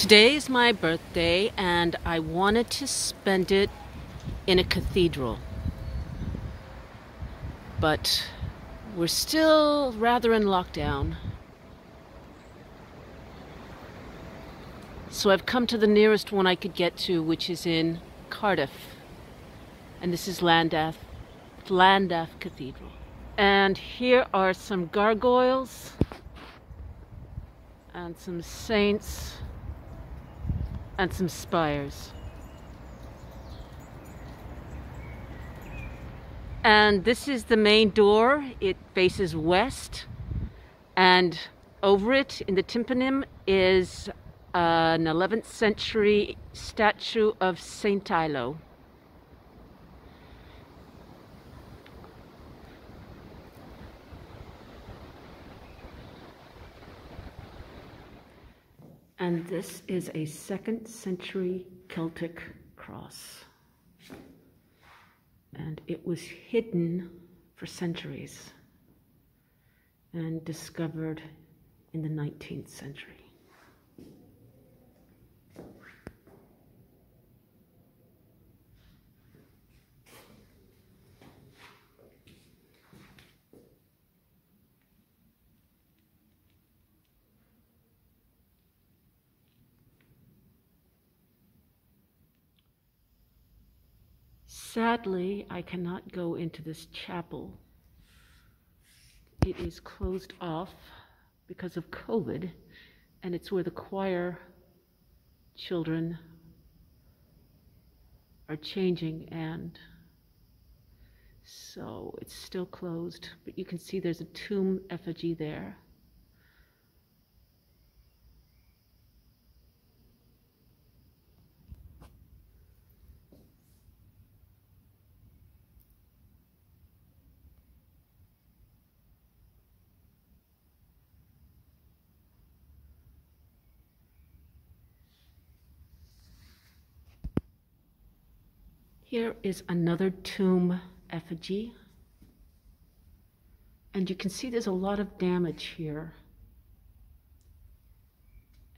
Today is my birthday, and I wanted to spend it in a cathedral. But we're still rather in lockdown. So I've come to the nearest one I could get to, which is in Cardiff. And this is Llandaff, Cathedral. And here are some gargoyles and some saints and some spires. And this is the main door. It faces west. And over it in the tympanum is an 11th century statue of Saint Teilo. And this is a second century Celtic cross. And it was hidden for centuries and discovered in the 19th century. Sadly, I cannot go into this chapel. It is closed off because of COVID, and it's where the choir children are changing, and so it's still closed. But you can see there's a tomb effigy there. Here is another tomb effigy. And you can see there's a lot of damage here.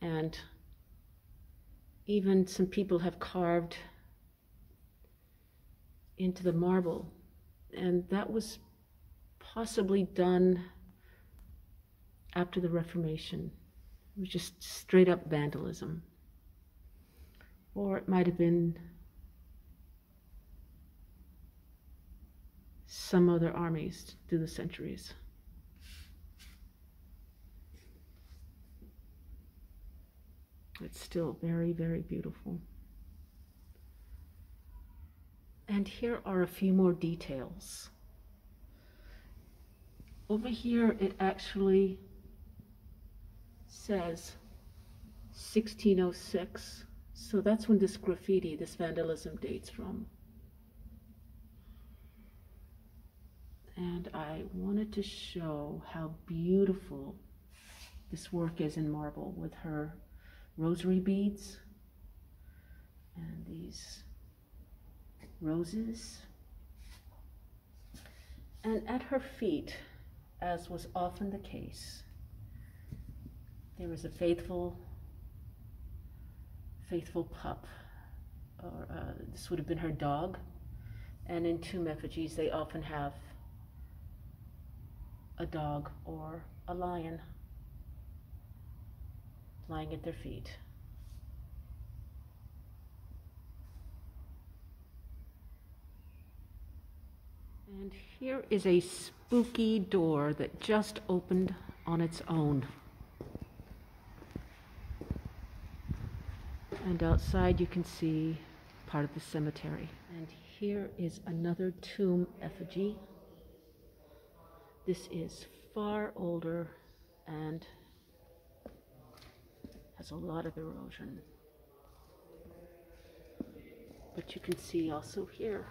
And even some people have carved into the marble. And that was possibly done after the Reformation. It was just straight up vandalism. Or it might have been some other armies through the centuries. It's still very, very beautiful. And here are a few more details. Over here, it actually says 1606. So that's when this graffiti, this vandalism dates from. And I wanted to show how beautiful this work is in marble with her rosary beads and these roses. And at her feet, as was often the case, there was a faithful, faithful pup, or uh, this would have been her dog. And in tomb effigies, they often have a dog or a lion lying at their feet. And here is a spooky door that just opened on its own. And outside you can see part of the cemetery. And here is another tomb effigy. This is far older and has a lot of erosion. But you can see also here,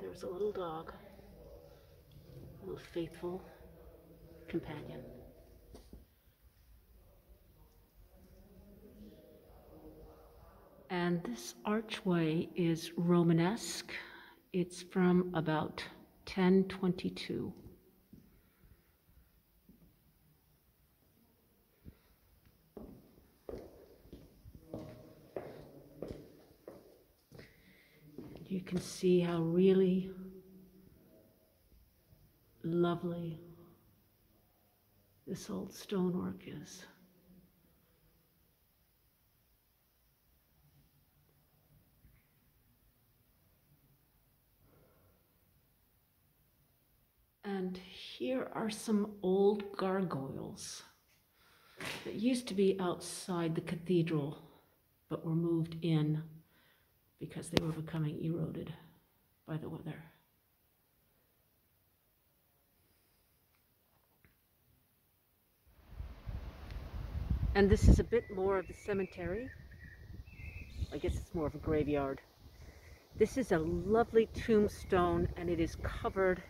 there's a little dog, a little faithful companion. And this archway is Romanesque. It's from about 1022. you can see how really lovely this old stonework is. And here are some old gargoyles that used to be outside the cathedral, but were moved in because they were becoming eroded by the weather. And this is a bit more of the cemetery. I guess it's more of a graveyard. This is a lovely tombstone and it is covered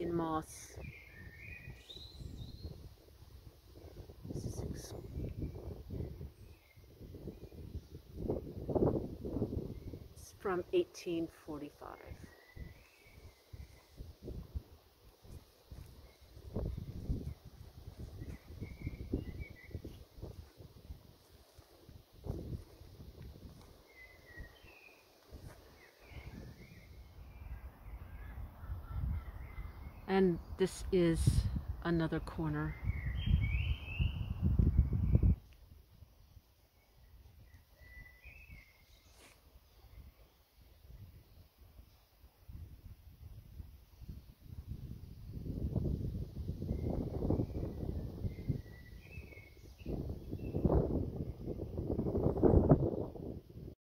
in moss. This is ex- It's from 1845. And this is another corner